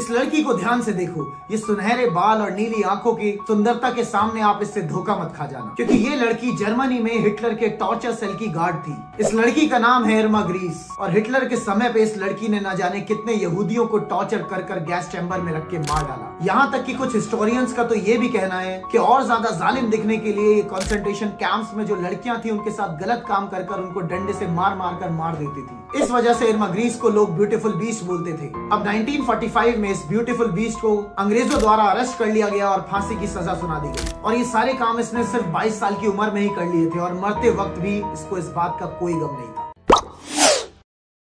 इस लड़की को ध्यान से देखो। ये सुनहरे बाल और नीली आँखों की सुंदरता के सामने आप इससे धोखा मत खा जाना। क्योंकि ये लड़की जर्मनी में हिटलर के टॉर्चर सेल की गार्ड थी। इस लड़की का नाम है इरमा ग्रीस। और हिटलर के समय पे इस लड़की ने न जाने कितने यहूदियों को टॉर्चर कर कर गैस चैम्बर में रख के मार डाला। यहाँ तक की कुछ हिस्टोरियंस का तो ये भी कहना है की और ज़्यादा जालिम दिखने के लिए ये कॉन्सेंट्रेशन कैंप्स में जो लड़कियाँ थी, उनके साथ गलत काम कर कर उनको डंडे से मार मार कर मार देती थी। इस वजह से इरमा ग्रीस को लोग ब्यूटीफुल बीस्ट बोलते थे। अब 1945 में इस ब्यूटीफुल बीस्ट को अंग्रेज़ों द्वारा अरेस्ट कर लिया गया और फांसी की सजा सुना दी गई। और ये सारे काम इसने सिर्फ़ 22 साल की उम्र में ही कर लिए थे और मरते वक्त भी इसको इस बात का कोई गम नहीं था।